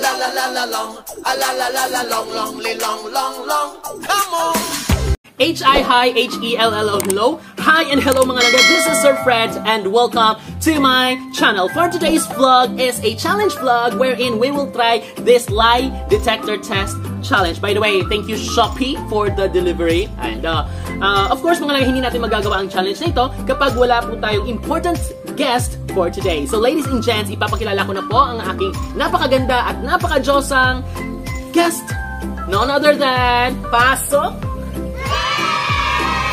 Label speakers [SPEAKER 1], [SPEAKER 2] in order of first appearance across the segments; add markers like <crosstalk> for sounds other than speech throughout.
[SPEAKER 1] la la la la long, a la la la la long, long, long, long, long. Come on.
[SPEAKER 2] H-I, hi, H-E-L-L-O, hello. Hi and hello mga laga, this is Sir Fred and welcome to my channel. For today's vlog is a challenge vlog wherein we will try this lie detector test challenge. By the way, thank you Shopee for the delivery. And uh, uh, of course mga laga, hindi natin magagawa ang challenge na ito kapag wala po tayong important guest for today. So ladies and gents, ipapakilala ko na po ang aking napakaganda at napakajosang guest. None other than Pasok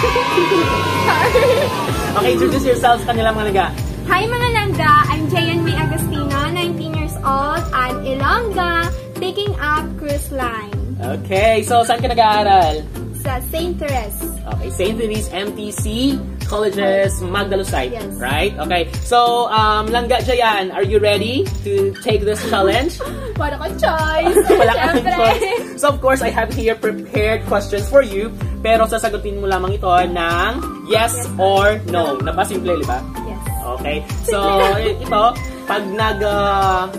[SPEAKER 2] <laughs> okay, introduce yourselves kanila mga naga.
[SPEAKER 3] Hi mga langga! I'm Jayan May Agostino, 19 years old, and Ilongga, taking up cruise line.
[SPEAKER 2] Okay, so saan ka nag-aaral?
[SPEAKER 3] Sa St. Therese.
[SPEAKER 2] Okay, St. Therese MTC Colleges Magdalusay.
[SPEAKER 3] Yes.
[SPEAKER 2] Right? Okay, so um, Langga Jayan, are you ready to take this challenge?
[SPEAKER 3] Wala ko choice!
[SPEAKER 2] Wala kang <laughs> choice. So of course, I have here prepared questions for you, pero sasagutin mo lamang ito ng yes or no. Napasimple, di ba?
[SPEAKER 3] Yes.
[SPEAKER 2] Okay. <laughs> So, ito, pag nag uh,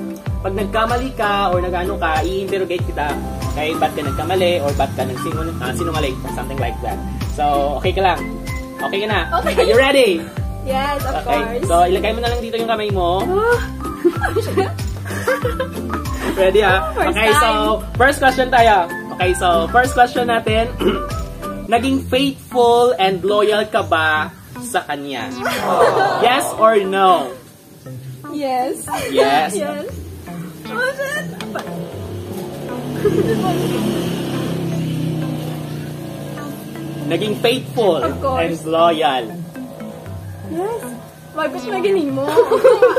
[SPEAKER 2] pag nagkamali ka or nagano ka, i-interrogate kita. Okay, ba't ka nagkamali or ba't ka nagsinungaling, uh, sinungaling, something like that. So, okay ka lang. Okay ka na?
[SPEAKER 3] Okay.
[SPEAKER 2] Are you ready?
[SPEAKER 3] Yes, of
[SPEAKER 2] Okay.
[SPEAKER 3] course.
[SPEAKER 2] So, ilagay mo na lang dito yung kamay mo. <laughs> Ready ah?
[SPEAKER 3] First
[SPEAKER 2] okay, so first question tayo. Okay, so first question natin. <clears throat> Naging faithful and loyal ka ba sa kanya? <laughs> Yes or no?
[SPEAKER 3] Yes.
[SPEAKER 2] Yes.
[SPEAKER 3] yes. Oh, shit!
[SPEAKER 2] Naging faithful and loyal.
[SPEAKER 3] Yes. Bagus na galing mo.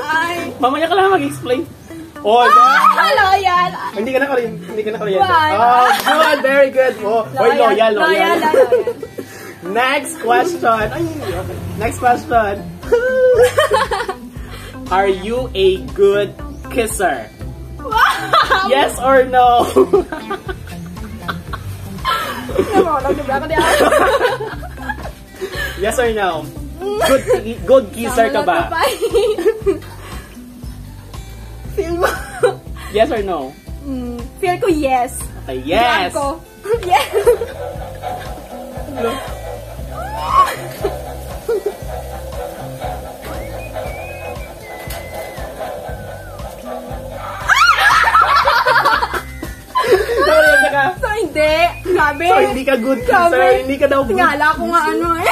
[SPEAKER 3] Ay.
[SPEAKER 2] Mamaya ka lang mag-explain. Oh,
[SPEAKER 3] Ah, loyal.
[SPEAKER 2] hindi ka na hindi ka na.
[SPEAKER 3] Why?
[SPEAKER 2] Oh, good, very good. Oh, Oy, loyal, loyal.
[SPEAKER 3] Loyal, loyal.
[SPEAKER 2] Next question. Ay, okay. Next question. <laughs> Are you a good kisser?
[SPEAKER 3] Wow!
[SPEAKER 2] Yes or no? <laughs> <laughs> yes or no? Good good kisser ka ba?
[SPEAKER 3] Feel mo?
[SPEAKER 2] Yes or no?
[SPEAKER 3] Mm, feel ko yes.
[SPEAKER 2] Okay, yes.
[SPEAKER 3] Feel ko, <laughs> yes. Hindi. Grabe.
[SPEAKER 2] So, hindi ka good kisser.
[SPEAKER 3] Grabe.
[SPEAKER 2] Hindi ka daw good.
[SPEAKER 3] Tingala ko nga ano eh.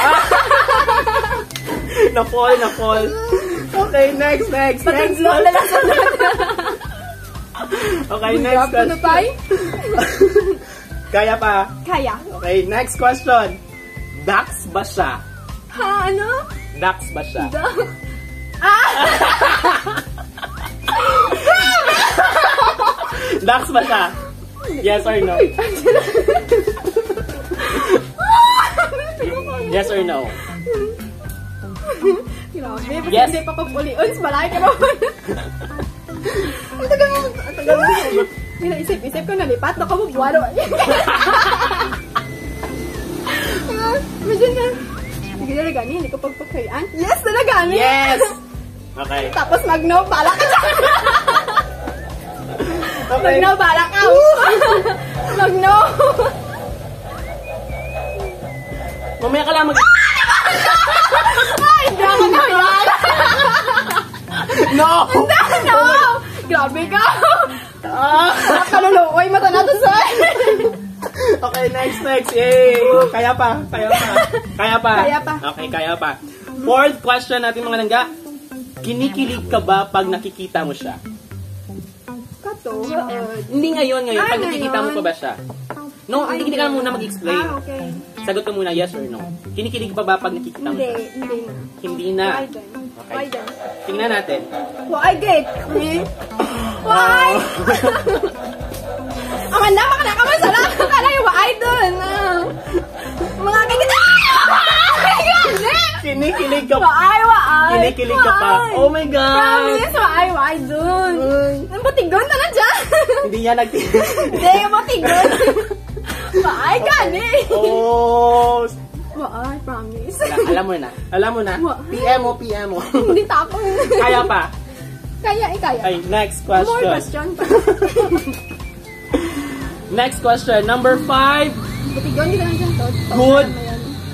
[SPEAKER 3] <laughs>
[SPEAKER 2] na-fall, na-fall. Okay, next, next, next.
[SPEAKER 3] Patiglo na lang
[SPEAKER 2] Okay, next question.
[SPEAKER 3] tayo. <laughs>
[SPEAKER 2] Kaya pa.
[SPEAKER 3] Kaya.
[SPEAKER 2] Okay, next question. Dax ba siya?
[SPEAKER 3] Ha, ano?
[SPEAKER 2] Dax ba siya?
[SPEAKER 3] Duck. <laughs> Ah!
[SPEAKER 2] Dax ba siya? <laughs> Yes or no? yes or no?
[SPEAKER 3] Grabe. Yes.
[SPEAKER 2] Yes.
[SPEAKER 3] Hindi pa papulions. Malaki ka ba? <laughs> Ang tagal mo. Ang tagal mo. <laughs> Hindi na isip-isip ko nalipat. Naku mo. Ah, Imagine na. Sige na gani, hindi ko pagpakayaan. Yes, talaga.
[SPEAKER 2] Yes! Okay.
[SPEAKER 3] Tapos magno, bala ka dyan.
[SPEAKER 2] Okay.
[SPEAKER 3] Magno, bala ka. Magno.
[SPEAKER 2] Mamaya ka lang mag...
[SPEAKER 3] Ay, hindi ako nahayaan.
[SPEAKER 2] No!
[SPEAKER 3] No! Grabe ka. Ah, kaluluoy mata na to, sir.
[SPEAKER 2] Okay, next, next. Yay! Kaya pa, kaya pa. Kaya pa.
[SPEAKER 3] Kaya pa.
[SPEAKER 2] Okay, kaya pa. Fourth question natin mga langga. Kinikilig ka ba pag nakikita mo siya?
[SPEAKER 3] Kato, uh,
[SPEAKER 2] Hindi ngayon, ngayon.
[SPEAKER 3] Ah,
[SPEAKER 2] Pag nakikita mo pa ba siya? No, hindi, hindi ka muna mag-explain.
[SPEAKER 3] Ah, okay.
[SPEAKER 2] Sagot ka muna, yes or no. Kinikilig ka ba pag nakikita mo
[SPEAKER 3] Hindi,
[SPEAKER 2] siya?
[SPEAKER 3] hindi na.
[SPEAKER 2] Hindi na.
[SPEAKER 3] Why then?
[SPEAKER 2] Okay.
[SPEAKER 3] Why then?
[SPEAKER 2] Tingnan natin.
[SPEAKER 3] Why gate? Me? Why? Ang handa pa ka na kaman sa lang. Kala yung why dun. Ah. Mga kagita. Ay.
[SPEAKER 2] Kinikilig ka pa.
[SPEAKER 3] Why, why?
[SPEAKER 2] Kinikilig ka pa. Oh my God.
[SPEAKER 3] Promise, why, why dun? Ang butigon na na dyan. <laughs>
[SPEAKER 2] Hindi niya nag... <laughs>
[SPEAKER 3] Hindi, yung butigon. Why, gani.
[SPEAKER 2] oh,
[SPEAKER 3] Why, promise.
[SPEAKER 2] Alam mo na. Alam mo na. PM mo, PM mo. <laughs>
[SPEAKER 3] Hindi tapong.
[SPEAKER 2] Kaya pa.
[SPEAKER 3] Kaya, eh, kaya.
[SPEAKER 2] Ay, next
[SPEAKER 3] More
[SPEAKER 2] question.
[SPEAKER 3] question.
[SPEAKER 2] Next question. Number five.
[SPEAKER 3] Butigon, di ka lang dyan to.
[SPEAKER 2] Good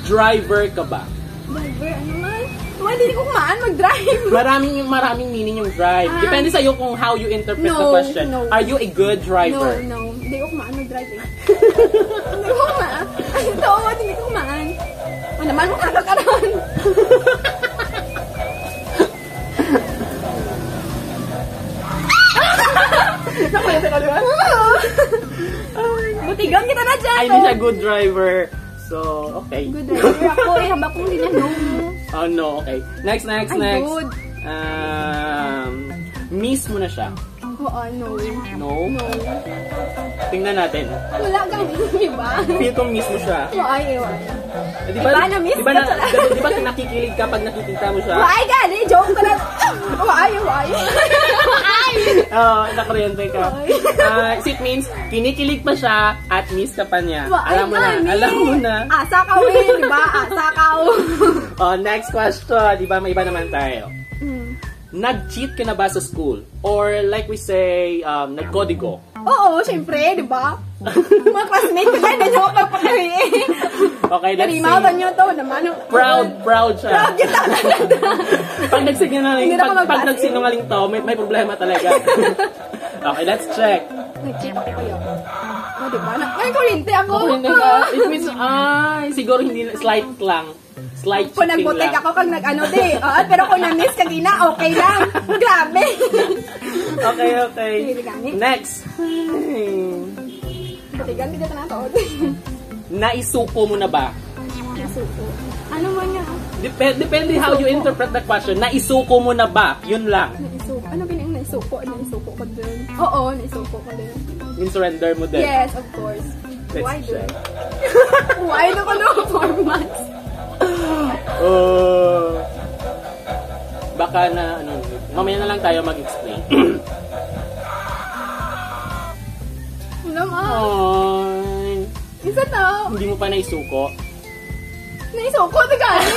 [SPEAKER 2] driver ka ba?
[SPEAKER 3] Driver, ano man? Wala, hindi ko kumaan mag-drive. <laughs>
[SPEAKER 2] Maraming maraming meaning yung drive.
[SPEAKER 3] Ah.
[SPEAKER 2] Depende sa iyo kung how you interpret the
[SPEAKER 3] No,
[SPEAKER 2] question.
[SPEAKER 3] no.
[SPEAKER 2] Are you a good
[SPEAKER 3] No,
[SPEAKER 2] driver?
[SPEAKER 3] no. Hindi ko kumaan mag-drive eh. <laughs> Hindi ko kumaan. Ay, ito, hindi ko kumaan. O naman, mukha ka karoon. <laughs> Nakulit ka diba? Butigan kita na dyan.
[SPEAKER 2] Ay, hindi siya good driver. So, okay.
[SPEAKER 3] Good driver ako eh. Haba kong dinanong.
[SPEAKER 2] Oh no, okay. Next, next,
[SPEAKER 3] Ay,
[SPEAKER 2] next.
[SPEAKER 3] good.
[SPEAKER 2] Um, miss mo na siya.
[SPEAKER 3] Oo, no.
[SPEAKER 2] No?
[SPEAKER 3] No.
[SPEAKER 2] Tingnan natin.
[SPEAKER 3] Wala kang di ba?
[SPEAKER 2] Feel kong miss mo siya.
[SPEAKER 3] Oo, ay, ewan.
[SPEAKER 2] Eh, di
[SPEAKER 3] Iba na, miss
[SPEAKER 2] di ba, na,
[SPEAKER 3] ka <laughs>
[SPEAKER 2] di, di ba nakikilig ka pag nakikita mo siya?
[SPEAKER 3] Why, gali? Joke ko lang. Why, why? <laughs>
[SPEAKER 2] Oo, nakaryente ka.
[SPEAKER 3] Ay.
[SPEAKER 2] Ah, so it means, kinikilig pa siya at miss ka pa niya. Alam mo na, alam mo na.
[SPEAKER 3] Asa ka, eh, di ba? Asa ka, <laughs>
[SPEAKER 2] Oh, next question. Di ba, may iba naman tayo.
[SPEAKER 3] Hmm.
[SPEAKER 2] Nag-cheat ka na ba sa school? Or like we say, um, nag-codigo?
[SPEAKER 3] Oo, syempre, di ba? Mga classmate ko dyan, hindi ako pagpakawi eh.
[SPEAKER 2] Okay, let's
[SPEAKER 3] Kalimatan
[SPEAKER 2] see.
[SPEAKER 3] nyo to, naman.
[SPEAKER 2] Proud, proud siya.
[SPEAKER 3] Proud kita talaga.
[SPEAKER 2] pag nagsinungaling,
[SPEAKER 3] na
[SPEAKER 2] pag,
[SPEAKER 3] ako
[SPEAKER 2] pag
[SPEAKER 3] mag-pass.
[SPEAKER 2] nagsinungaling to, may, may problema talaga. <laughs> okay, let's check.
[SPEAKER 3] Nag-cheat ako kayo. O, di ba? Na- Ay, kuryente ako.
[SPEAKER 2] Oh, hindi ka. It means, ay, siguro hindi, slight lang. Slight
[SPEAKER 3] Kung
[SPEAKER 2] lang.
[SPEAKER 3] ako kag nag-ano di. Oo, pero kung na-miss ka gina, okay lang. Grabe. <laughs>
[SPEAKER 2] Okay, okay. Next. Hmm.
[SPEAKER 3] Butigan, hindi ka na to. <laughs>
[SPEAKER 2] Naisuko mo na ba?
[SPEAKER 3] Nasuko. Ano man nga?
[SPEAKER 2] Dep- depende how you interpret the question. Naisuko mo na ba? Yun lang.
[SPEAKER 3] Naisuko. Ano bilang naisuko? Naisuko ko dun. Oo, naisuko ko dun.
[SPEAKER 2] In surrender mo din.
[SPEAKER 3] Yes, of course.
[SPEAKER 2] Let's
[SPEAKER 3] Why
[SPEAKER 2] check. <laughs>
[SPEAKER 3] Why do ko no four months? <laughs>
[SPEAKER 2] Oh. baka na, ano, mamaya na lang tayo mag-explain. <clears throat>
[SPEAKER 3] Wala ma.
[SPEAKER 2] Ay,
[SPEAKER 3] Isa na.
[SPEAKER 2] hindi mo pa naisuko.
[SPEAKER 3] Naisuko na gani.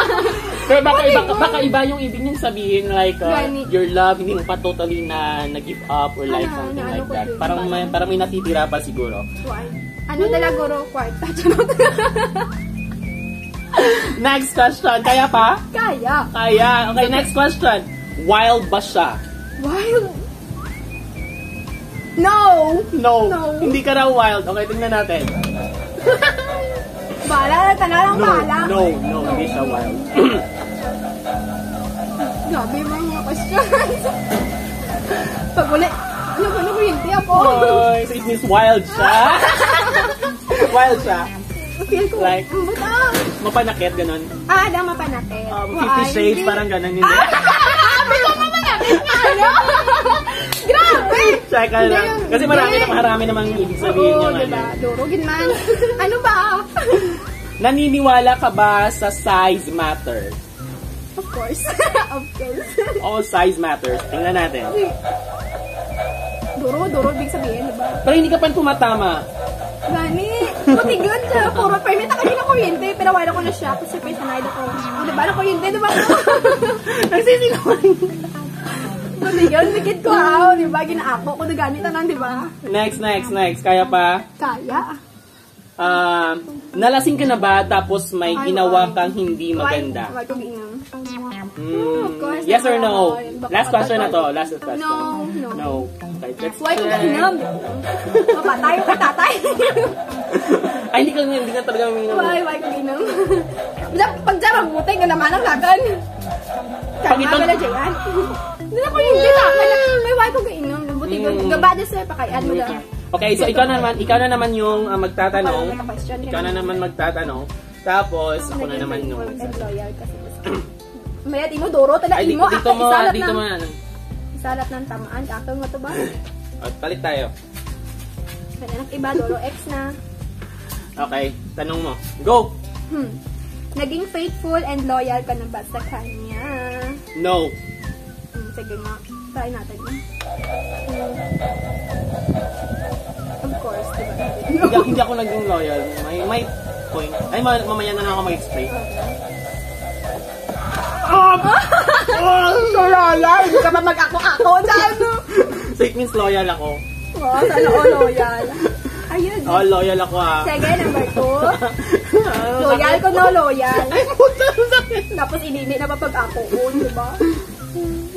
[SPEAKER 3] <laughs>
[SPEAKER 2] Pero baka iba, baka iba yung ibig niyang sabihin like uh,
[SPEAKER 3] Gani.
[SPEAKER 2] your love hindi mo pa totally na nag-give up or like
[SPEAKER 3] Ano,
[SPEAKER 2] something
[SPEAKER 3] ano,
[SPEAKER 2] like
[SPEAKER 3] ano ko
[SPEAKER 2] that. Parang may, parang may natitira pa siguro.
[SPEAKER 3] Why? Ano talaga guro? Kwarta. Charot. <laughs>
[SPEAKER 2] Next question. Kaya pa?
[SPEAKER 3] Kaya.
[SPEAKER 2] Kaya. Okay, next question. Wild ba siya?
[SPEAKER 3] Wild. No.
[SPEAKER 2] No.
[SPEAKER 3] No.
[SPEAKER 2] Hindi ka raw wild. Okay, tingnan natin. <laughs>
[SPEAKER 3] Bahala na tanga lang
[SPEAKER 2] No,
[SPEAKER 3] bahala.
[SPEAKER 2] no, no, hindi siya wild. <clears throat>
[SPEAKER 3] Grabe yung mga questions. <laughs> Pag uli, ano ba na hindi ako?
[SPEAKER 2] Oy, so it means wild siya. <laughs> wild siya.
[SPEAKER 3] Feel ko,
[SPEAKER 2] Like-
[SPEAKER 3] ang butang.
[SPEAKER 2] Mapanakit, ganun.
[SPEAKER 3] Ah, ada mapanakit.
[SPEAKER 2] Um,
[SPEAKER 3] Why?
[SPEAKER 2] Fifty Shades,
[SPEAKER 3] Hindi.
[SPEAKER 2] parang ganun. Hindi.
[SPEAKER 3] Sabi ko mapanakit nga, ano? Grabe!
[SPEAKER 2] Check ka lang. Kasi marami na marami namang ibig sabihin
[SPEAKER 3] Oo,
[SPEAKER 2] yung ano.
[SPEAKER 3] diba? Durugin man. ano ba?
[SPEAKER 2] Naniniwala ka ba sa size matter?
[SPEAKER 3] of course. <laughs> of course.
[SPEAKER 2] All size matters. Tingnan natin.
[SPEAKER 3] Duro, duro, big sabihin, diba?
[SPEAKER 2] Pero hindi ka pa tumatama.
[SPEAKER 3] Gani, good siya. Puro permit ako din ng kuryente, pero wala ko na siya kasi personal ako. O, diba na kuryente, diba? <laughs>
[SPEAKER 2] Nagsisinungaling.
[SPEAKER 3] Puti good, bigit ko ako, diba? Ginaako ko na gamit na lang, diba?
[SPEAKER 2] Next, next, next. Kaya pa?
[SPEAKER 3] Kaya.
[SPEAKER 2] Um, nalasing ka na ba tapos may
[SPEAKER 3] Ay,
[SPEAKER 2] ginawa kang hindi maganda?
[SPEAKER 3] Why, why
[SPEAKER 2] Hmm.
[SPEAKER 3] Of course,
[SPEAKER 2] Yes or no? Last question na to. Last question.
[SPEAKER 3] No, no.
[SPEAKER 2] No. Okay, let's
[SPEAKER 3] Why ko
[SPEAKER 2] check.
[SPEAKER 3] ginang? Mapatay ko tatay. <laughs>
[SPEAKER 2] Ay, hindi ka, hindi ka talaga uminom.
[SPEAKER 3] Why, why ko ginang? Pag dyan, mabuti ka naman ang lagan.
[SPEAKER 2] Pag
[SPEAKER 3] Kaya
[SPEAKER 2] ito-
[SPEAKER 3] nga dyan. Hindi na ko hindi na. May why ko ginang? Buti ko.
[SPEAKER 2] Mm.
[SPEAKER 3] Gabada sir, pakayaan mo na.
[SPEAKER 2] Okay, so ikaw naman, ikaw na naman yung uh, magtatanong.
[SPEAKER 3] Ka
[SPEAKER 2] Ikaw na
[SPEAKER 3] na.
[SPEAKER 2] naman magtatanong. Tapos, ako na naman yung...
[SPEAKER 3] faithful <clears throat> and loyal kasi. Maya, di mo duro, tada
[SPEAKER 2] Ay,
[SPEAKER 3] imo.
[SPEAKER 2] dito, dito
[SPEAKER 3] Aka,
[SPEAKER 2] mo,
[SPEAKER 3] isalat
[SPEAKER 2] dito
[SPEAKER 3] ng,
[SPEAKER 2] mo, ano.
[SPEAKER 3] isalat ng tamaan. Kakal mo to ba? <laughs>
[SPEAKER 2] O, palit tayo.
[SPEAKER 3] May anak iba, duro, ex na.
[SPEAKER 2] Okay, tanong mo. Go!
[SPEAKER 3] Hmm. Naging faithful and loyal ka na ba sa kanya?
[SPEAKER 2] No.
[SPEAKER 3] Hmm, sige nga. Try natin. Hmm. Of course, diba?
[SPEAKER 2] hindi, hindi ako naging loyal. May, may point. Ay, ma- mamaya na lang ako mag-explain.
[SPEAKER 3] Okay.
[SPEAKER 2] Ah! <laughs>
[SPEAKER 3] Corolla, hindi ka ba mag-ako-ako dyan?
[SPEAKER 2] So it means loyal ako.
[SPEAKER 3] Wow, sana all loyal. Ayun.
[SPEAKER 2] Oh, loyal ako ah.
[SPEAKER 3] Sige, number two. <laughs> Loyal ko no, loyal.
[SPEAKER 2] Ay, puta.
[SPEAKER 3] Tapos inini na pa pag ako, oh, di ba?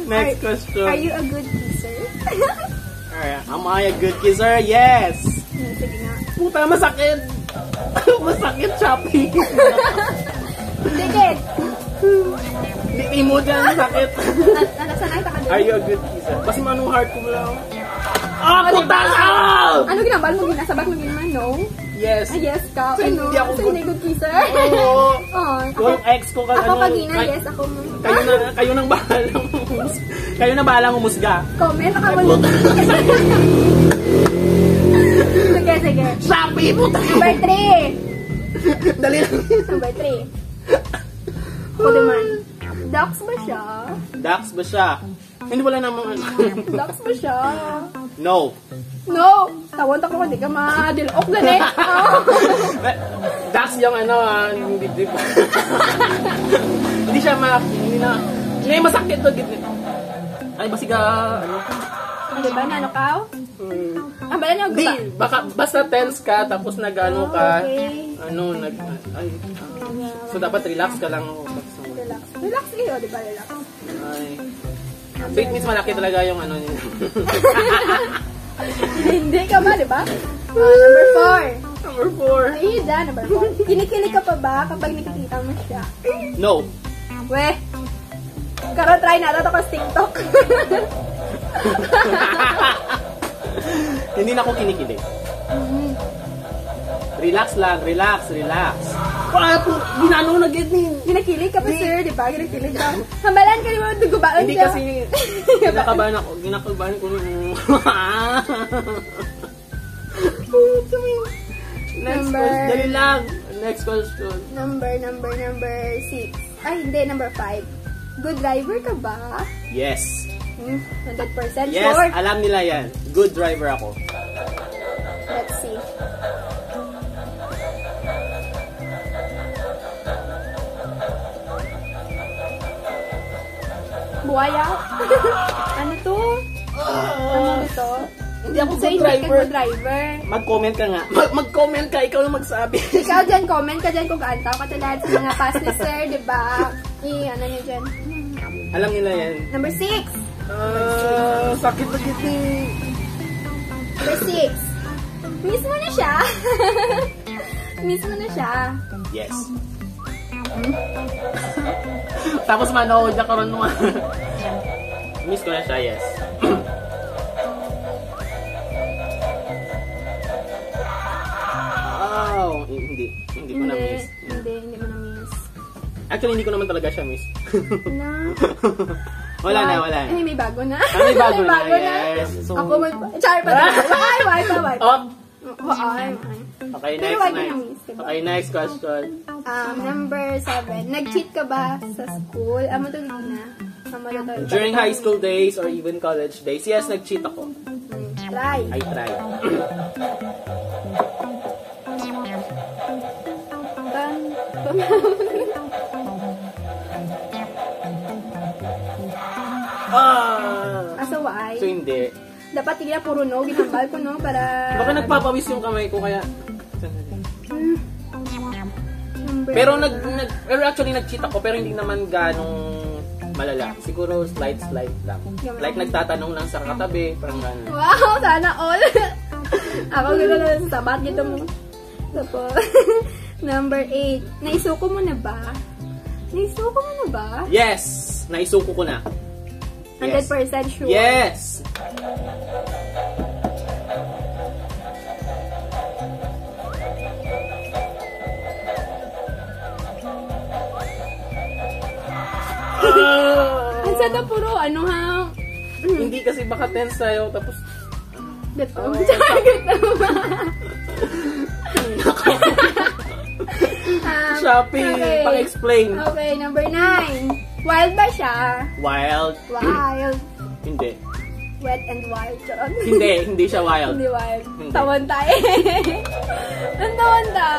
[SPEAKER 2] Next
[SPEAKER 3] Are-
[SPEAKER 2] question.
[SPEAKER 3] Are you a good kisser? <laughs>
[SPEAKER 2] Alright, Am I a good kisser? Yes!
[SPEAKER 3] Hmm, Sige nga.
[SPEAKER 2] Puta, masakit! masakit, Shopee!
[SPEAKER 3] Sige.
[SPEAKER 2] Hindi mo dyan, sakit.
[SPEAKER 3] Na- Nanasanay ka ka
[SPEAKER 2] Are you a good kisser? Kasi manong heart ko lang. Ah,
[SPEAKER 3] Ano
[SPEAKER 2] puta! Ah!
[SPEAKER 3] Ano ginabal mo? Ginasabak mo ginaman, no?
[SPEAKER 2] Yes.
[SPEAKER 3] Ah, yes ka.
[SPEAKER 2] So,
[SPEAKER 3] Ano?
[SPEAKER 2] hindi ako
[SPEAKER 3] So,
[SPEAKER 2] good-
[SPEAKER 3] hindi good kisser?
[SPEAKER 2] Oo.
[SPEAKER 3] Ay, <laughs> ako,
[SPEAKER 2] Yung ex ko ka,
[SPEAKER 3] ako
[SPEAKER 2] ano,
[SPEAKER 3] kagina,
[SPEAKER 2] kay-
[SPEAKER 3] yes, ako mo.
[SPEAKER 2] Kayo na, kayo nang bahalang <laughs> kayo na bahalang umusga.
[SPEAKER 3] Comment, ako mo. <laughs> sige, sige.
[SPEAKER 2] Shopee, puta!
[SPEAKER 3] Number three.
[SPEAKER 2] Dali lang.
[SPEAKER 3] Number three. Ako naman. Ducks ba siya?
[SPEAKER 2] Dax ba siya? Hindi wala namang ano. <laughs>
[SPEAKER 3] Ducks ba siya?
[SPEAKER 2] no.
[SPEAKER 3] No! Tawon ako, hindi ka ma-dilok na eh. Oh.
[SPEAKER 2] Dax yung ano, ah, yung dibdib. hindi siya ma... Hindi na... Hindi masakit to. Gitna. Ay, basiga... Ano?
[SPEAKER 3] Di ba, nano ka?
[SPEAKER 2] Hmm.
[SPEAKER 3] Ah, niyo,
[SPEAKER 2] Hindi,
[SPEAKER 3] guba.
[SPEAKER 2] baka basta tense ka, tapos nag-ano ka,
[SPEAKER 3] Okay.
[SPEAKER 2] ano, nag... Ay, ah. so dapat relax ka lang.
[SPEAKER 3] Relax. Kayo, di ba? Relax.
[SPEAKER 2] Ay. So it means malaki talaga yung ano niya. <laughs>
[SPEAKER 3] Hindi ka ba, di ba? Ah, number four.
[SPEAKER 2] Number four.
[SPEAKER 3] Ay, dyan, number four. Kinikilig ka pa ba kapag nakikita mo siya?
[SPEAKER 2] No.
[SPEAKER 3] Weh. Karon try na ito ko TikTok. <laughs>
[SPEAKER 2] Hindi na ako kinikilig. Relax lang, relax, relax. Ah, po, ginano na get ni.
[SPEAKER 3] Ginakilig ka pa, sir, di ba? Ginakilig ka. Hambalan ka naman, dugubaan
[SPEAKER 2] Hindi
[SPEAKER 3] ka.
[SPEAKER 2] kasi, ginakabahan ako, ginakabahan ko nung... Next
[SPEAKER 3] Number-
[SPEAKER 2] question, dali lang. Next question.
[SPEAKER 3] Number, number, number six. Ay, hindi, number five. Good driver ka ba?
[SPEAKER 2] Yes.
[SPEAKER 3] Hmm, 100%
[SPEAKER 2] Yes,
[SPEAKER 3] sure.
[SPEAKER 2] alam nila yan. Good driver ako.
[SPEAKER 3] Buhaya? <laughs> ano to? Ano to?
[SPEAKER 2] Hindi ako
[SPEAKER 3] ka
[SPEAKER 2] driver.
[SPEAKER 3] driver.
[SPEAKER 2] Mag-comment ka nga. <laughs> Mag- mag-comment ka, ikaw na magsabi. <laughs>
[SPEAKER 3] Ikaw dyan, comment ka dyan kung kaantaw ka talaga sa mga past ni sir, di ba? I, ano nyo dyan?
[SPEAKER 2] alam nila yan.
[SPEAKER 3] Number six.
[SPEAKER 2] Ah, sakit na giti.
[SPEAKER 3] Number six. Miss mo na siya. Miss mo na siya.
[SPEAKER 2] Yes. <laughs> Tapos manood na karon mga... <laughs> Miss ko na siya, yes. wow! Hindi. Hindi ko na
[SPEAKER 3] Hindi,
[SPEAKER 2] miss.
[SPEAKER 3] hindi, hindi mo na miss.
[SPEAKER 2] Actually, hindi ko naman talaga siya miss.
[SPEAKER 3] Na. <laughs>
[SPEAKER 2] wala na, wala na.
[SPEAKER 3] Ay, may bago na.
[SPEAKER 2] Ah, may bago na, yes. So-
[SPEAKER 3] Ako mag... Char pa tayo. Why, why, why, why?
[SPEAKER 2] Oh!
[SPEAKER 3] Why, why?
[SPEAKER 2] Okay,
[SPEAKER 3] Pero
[SPEAKER 2] next,
[SPEAKER 3] wag
[SPEAKER 2] next.
[SPEAKER 3] miss, diba?
[SPEAKER 2] Okay, next question.
[SPEAKER 3] Um, number seven. Nag-cheat ka ba sa school? Amo to na. Amo to.
[SPEAKER 2] During high school days or even college days, yes, nag-cheat ako.
[SPEAKER 3] Hmm, Try.
[SPEAKER 2] I try. Ah!
[SPEAKER 3] Aso why?
[SPEAKER 2] So, hindi.
[SPEAKER 3] Dapat na puro no. Ginambal ko no para...
[SPEAKER 2] Baka nagpapawis yung kamay ko kaya... Pero nag, nag pero actually nag-cheat ako pero hindi naman ganong malala. Siguro slight slight lang. Like nagtatanong lang sa katabi, parang gano'n.
[SPEAKER 3] Wow, sana all. <laughs> Ako gano'n na sa sabat dito mo. Tapos, <laughs> number 8. Naisuko mo na ba? Naisuko mo na ba?
[SPEAKER 2] Yes! Naisuko ko na. Yes.
[SPEAKER 3] 100% sure.
[SPEAKER 2] Yes! Ah!
[SPEAKER 3] Sada puro, ano ha?
[SPEAKER 2] hindi kasi baka tense tayo tapos
[SPEAKER 3] Gato.
[SPEAKER 2] Oh, <laughs> <laughs>
[SPEAKER 3] um,
[SPEAKER 2] Shopee,
[SPEAKER 3] okay.
[SPEAKER 2] pang-explain.
[SPEAKER 3] Okay, number 9. Wild ba siya?
[SPEAKER 2] Wild.
[SPEAKER 3] Wild.
[SPEAKER 2] Hindi.
[SPEAKER 3] Wet and wild. Charot.
[SPEAKER 2] Hindi, hindi siya wild.
[SPEAKER 3] Hindi wild.
[SPEAKER 2] Hindi.
[SPEAKER 3] Tawan tayo. <laughs> Ang tawan ta.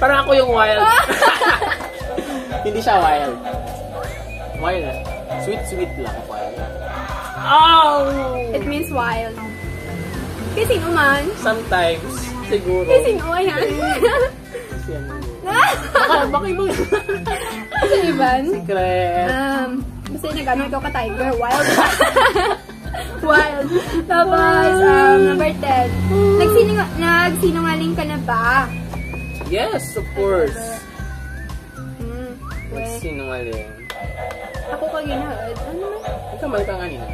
[SPEAKER 2] Parang ako yung wild. hindi siya wild. Wild. Sweet-sweet lang. Wild. Oh!
[SPEAKER 3] It means wild. Kasi sino man?
[SPEAKER 2] Sometimes, siguro.
[SPEAKER 3] Kasi sino ayan?
[SPEAKER 2] Kasi ano. Baka, baka ibang
[SPEAKER 3] Kasi Ivan?
[SPEAKER 2] secret.
[SPEAKER 3] Um, kasi nag-ano ikaw ka tiger, wild. <laughs> wild. Tapos, um, number 10. Nagsinunga nagsinungaling ka na ba?
[SPEAKER 2] Yes, of course.
[SPEAKER 3] Hmm. Ako ka ginaad. Ano man?
[SPEAKER 2] Ikaw man ka kanina.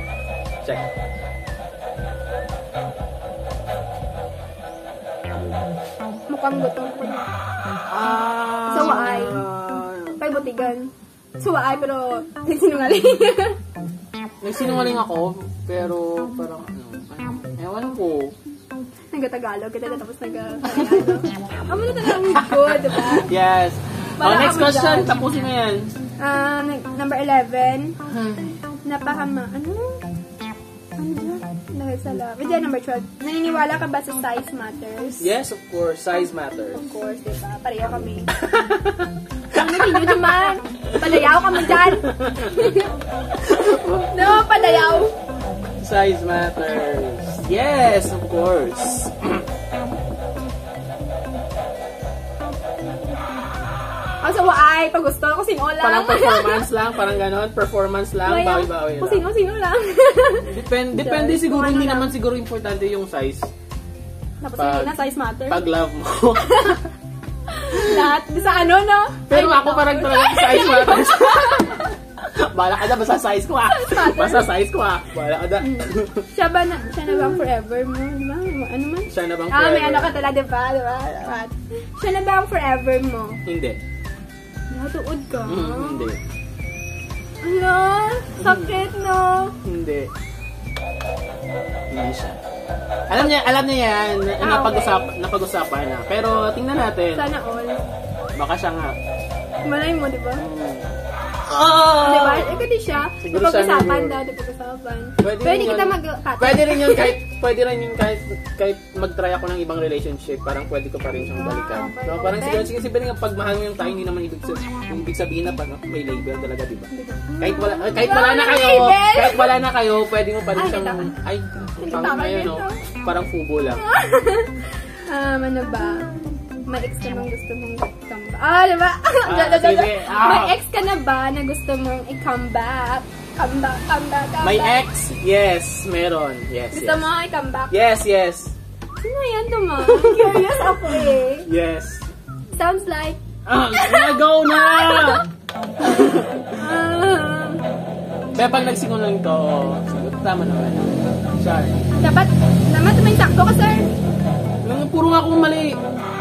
[SPEAKER 2] Check.
[SPEAKER 3] Mukhang gutom ko na.
[SPEAKER 2] Ah.
[SPEAKER 3] Sa waay. Kay butigan. Suwaay, pero nagsinungaling. <laughs>
[SPEAKER 2] Nagsinungaling ako, pero parang ano, ewan ko.
[SPEAKER 3] Nagatagalog kita tapos nag ano. Amo na talaga good, diba?
[SPEAKER 2] Yes. Oh,
[SPEAKER 3] Para
[SPEAKER 2] next
[SPEAKER 3] ako
[SPEAKER 2] question, tapusin mo yan.
[SPEAKER 3] Um, number 11. Napakama. Ano? Ano dyan? Dahil sa love. Diyan, number 12. Naniniwala ka ba sa size matters?
[SPEAKER 2] Yes, of course, size matters.
[SPEAKER 3] Of course, diba? Pareho kami. <laughs> Ang naging yun naman. Palayaw ka mo dyan. <laughs> no, palayaw.
[SPEAKER 2] Size matters. Yes, of course. <clears throat>
[SPEAKER 3] Waay, pag gusto, kung sino lang.
[SPEAKER 2] Parang performance lang, parang ganon. Performance lang, bawi-bawi lang.
[SPEAKER 3] sino lang.
[SPEAKER 2] Depende, depende
[SPEAKER 3] Yes.
[SPEAKER 2] siguro,
[SPEAKER 3] ano
[SPEAKER 2] hindi naman siguro importante yung size.
[SPEAKER 3] Tapos
[SPEAKER 2] Pag-
[SPEAKER 3] hindi na size matter.
[SPEAKER 2] Pag love mo. <laughs>
[SPEAKER 3] Lahat. Sa ano, no?
[SPEAKER 2] Pero
[SPEAKER 3] Ay,
[SPEAKER 2] ako parang talagang size matters. <laughs> Bala ka na, basta size ko ah. Basta size ko ah. Bala ka na.
[SPEAKER 3] Siya ba na, siya na bang forever mo? Di ba? Ano man?
[SPEAKER 2] Siya na bang
[SPEAKER 3] Ah, may
[SPEAKER 2] forever?
[SPEAKER 3] ano ka talaga, di ba? Di ba? Siya na ba ang forever mo?
[SPEAKER 2] Hindi.
[SPEAKER 3] Natuod ka?
[SPEAKER 2] Mm, hindi.
[SPEAKER 3] Ano? Sakit, no?
[SPEAKER 2] Hindi. Hindi siya. Alam niya, alam niya yan,
[SPEAKER 3] Ah,
[SPEAKER 2] napag-usap, napag-usapan na. Pero tingnan natin,
[SPEAKER 3] Sana all.
[SPEAKER 2] baka siya nga.
[SPEAKER 3] Malay mo, di ba?
[SPEAKER 2] Oh!
[SPEAKER 3] Di ba? Eh, kasi siya.
[SPEAKER 2] Siguro
[SPEAKER 3] Napag-usapan
[SPEAKER 2] na-
[SPEAKER 3] daw, napag-usapan.
[SPEAKER 2] Pwede
[SPEAKER 3] Pwede kita mag
[SPEAKER 2] Pwede rin yun <laughs> kahit, pwede rin yun kahit, kahit mag-try ako ng ibang relationship, parang pwede ko pa rin siyang balikan.
[SPEAKER 3] Ah.
[SPEAKER 2] So, parang siguro, sige, sige, nga pag mahal mo yung tao, hindi naman ibig, sab- yung ibig sabihin na parang may label talaga, di ba? Kahit wala, eh, kahit wala na kayo, kahit wala na kayo, pwede mo pa rin siyang, ay,
[SPEAKER 3] tama
[SPEAKER 2] ngayon,
[SPEAKER 3] yun,
[SPEAKER 2] no?
[SPEAKER 3] no?
[SPEAKER 2] Parang fubo lang. <laughs>
[SPEAKER 3] Um, ano ba? May ex ka gusto mong? Ah, di ba? <laughs>
[SPEAKER 2] Ah, sige. Ah.
[SPEAKER 3] May ex ka na ba na gusto mong i-come back? Come back, come back, come
[SPEAKER 2] May
[SPEAKER 3] back.
[SPEAKER 2] ex? Yes, meron. Yes,
[SPEAKER 3] Gusto
[SPEAKER 2] yes.
[SPEAKER 3] mo i-come back?
[SPEAKER 2] Yes, yes.
[SPEAKER 3] Sino yan tuma? <laughs> Curious ako eh.
[SPEAKER 2] Yes.
[SPEAKER 3] Sounds like,
[SPEAKER 2] Ah, go na! <laughs>
[SPEAKER 3] ah,
[SPEAKER 2] Kaya pag nagsinungaling to, sagot tama naman. Sorry.
[SPEAKER 3] dapat, naman may sakto ka, sir.
[SPEAKER 2] Puro nga akong mali.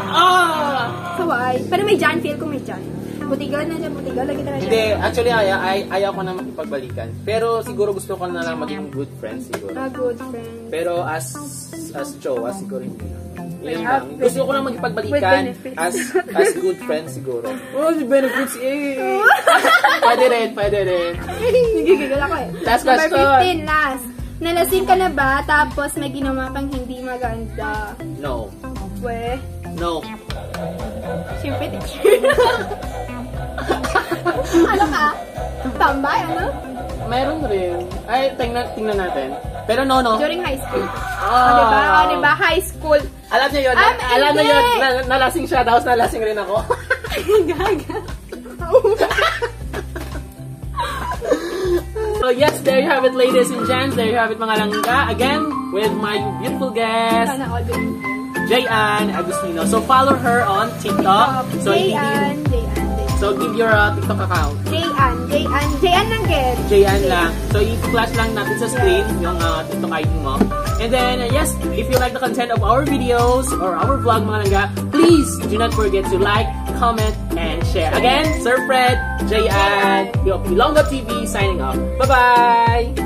[SPEAKER 2] Ah!
[SPEAKER 3] So, why? Pero may Jan, feel ko may Jan. Butigal na dyan, butigal. Lagi talaga
[SPEAKER 2] Hindi, actually ay, ay, ayaw ko na makipagbalikan. Pero siguro gusto ko na lang maging good friends siguro.
[SPEAKER 3] A good friend.
[SPEAKER 2] Pero as as jowa siguro hindi na. Yun
[SPEAKER 3] Ah,
[SPEAKER 2] lang. Gusto ko lang
[SPEAKER 3] benefits.
[SPEAKER 2] as as good friends siguro. <laughs> Oh, si benefits eh. pwede rin, pwede rin.
[SPEAKER 3] Nagigigil ako eh.
[SPEAKER 2] Last
[SPEAKER 3] Number
[SPEAKER 2] question.
[SPEAKER 3] 15, last. Nalasing ka na ba tapos may ginawa kang hindi maganda?
[SPEAKER 2] No.
[SPEAKER 3] We,
[SPEAKER 2] No.
[SPEAKER 3] Siyempre teacher. <laughs> ano ka? Tambay, ano?
[SPEAKER 2] Meron rin. Ay, tingnan, tingnan natin. Pero no, no.
[SPEAKER 3] During high school.
[SPEAKER 2] Oh.
[SPEAKER 3] Oh, diba? Oh, diba? High school.
[SPEAKER 2] Alam niyo yun.
[SPEAKER 3] Ah,
[SPEAKER 2] alam niyo yun. Na, nalasing siya, tapos nalasing rin ako. <laughs>
[SPEAKER 3] Gaga. <laughs>
[SPEAKER 2] so yes, there you have it ladies and gents. There you have it mga langga. Again, with my beautiful guest,
[SPEAKER 3] Sana all.
[SPEAKER 2] Jayan Agustino. So follow her on TikTok. So,
[SPEAKER 3] Jayan, Jayan,
[SPEAKER 2] so give your uh, TikTok account.
[SPEAKER 3] Jayan, Jayan, Jayan lang get.
[SPEAKER 2] Jayan lang. So i-flash lang natin sa screen yung uh, TikTok ID mo. And then, uh, yes, if you like the content of our videos or our vlog mga langga, please do not forget to like, comment, and share. Again, Sir Fred, Jayan, Ilonggo TV signing off. Bye-bye!